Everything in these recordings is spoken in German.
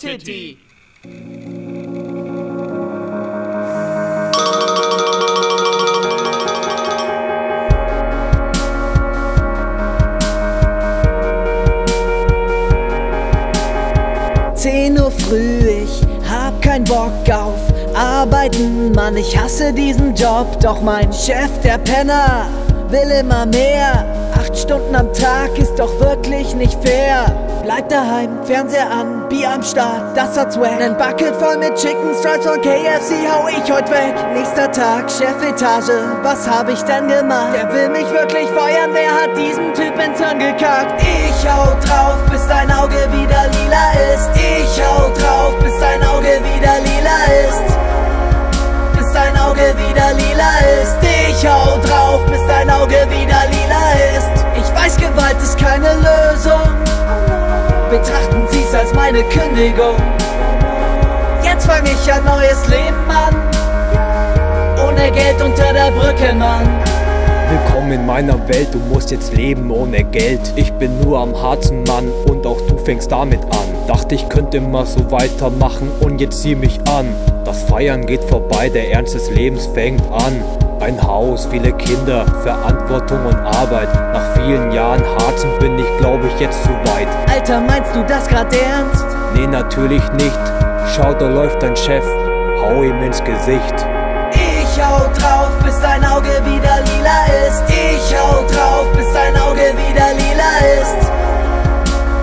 Titi. Zehn Uhr früh, ich hab kein Bock auf Arbeiten, Mann, ich hasse diesen Job, doch mein Chef, der Penner, will immer mehr. Acht Stunden am Tag ist doch wirklich nicht fair. Bleib daheim, Fernseher an, Bier am Start, das hat's wack. Nen Bucket voll mit Chicken Stripes von KFC hau ich heut weg. Nächster Tag, Chefetage, was hab ich denn gemacht? Der will mich wirklich feuern, wer hat diesen Typ ins Hirn gekackt? Ich hau drauf, Betrachten Sie's als meine Kündigung. Jetzt fang ich ein neues Leben an. Ohne Geld unter der Brücke, Mann. Willkommen in meiner Welt, du musst jetzt leben ohne Geld. Ich bin nur am Harzen, Mann, und auch du fängst damit an. Dachte ich könnte immer so weitermachen und jetzt sieh mich an. Das Feiern geht vorbei, der Ernst des Lebens fängt an. Ein Haus, viele Kinder, Verantwortung und Arbeit. Nach vielen Jahren Harzen bin ich, glaube ich, jetzt zu weit. Alter, meinst du das grad ernst? Nee, natürlich nicht. Schau, da läuft dein Chef, hau ihm ins Gesicht. Ich hau drauf, bis dein Auge wieder lila ist. Ich hau drauf, bis dein Auge wieder lila ist.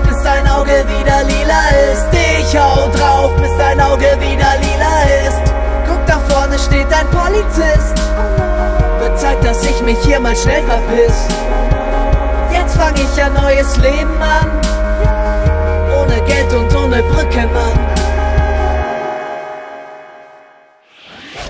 Bis dein Auge wieder lila ist. Ich hau drauf, bis dein Auge wieder lila ist. Guck, da vorne steht ein Polizist. Mich hier mal schnell verpiss. Jetzt fang ich ein neues Leben an. Ohne Geld und ohne Brücke, Mann.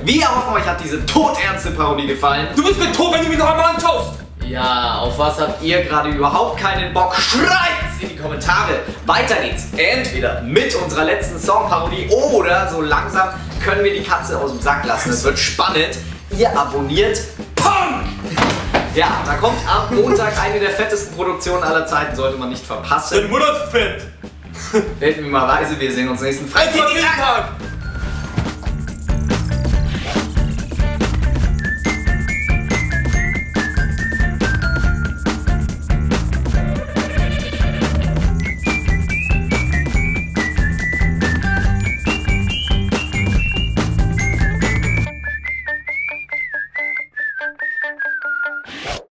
Wir hoffen, euch hat diese todernste Parodie gefallen. Du bist mit tot, wenn du mich noch einmal anschaust. Ja, auf was habt ihr gerade überhaupt keinen Bock? Schreit's in die Kommentare. Weiter geht's. Entweder mit unserer letzten Songparodie oder so langsam können wir die Katze aus dem Sack lassen. Es wird spannend. Ihr abonniert! Ja, da kommt am Montag eine der fettesten Produktionen aller Zeiten, sollte man nicht Deine verpassen. Mutter ist fett. Hätten wir mal Weise, wir sehen uns nächsten Freitag.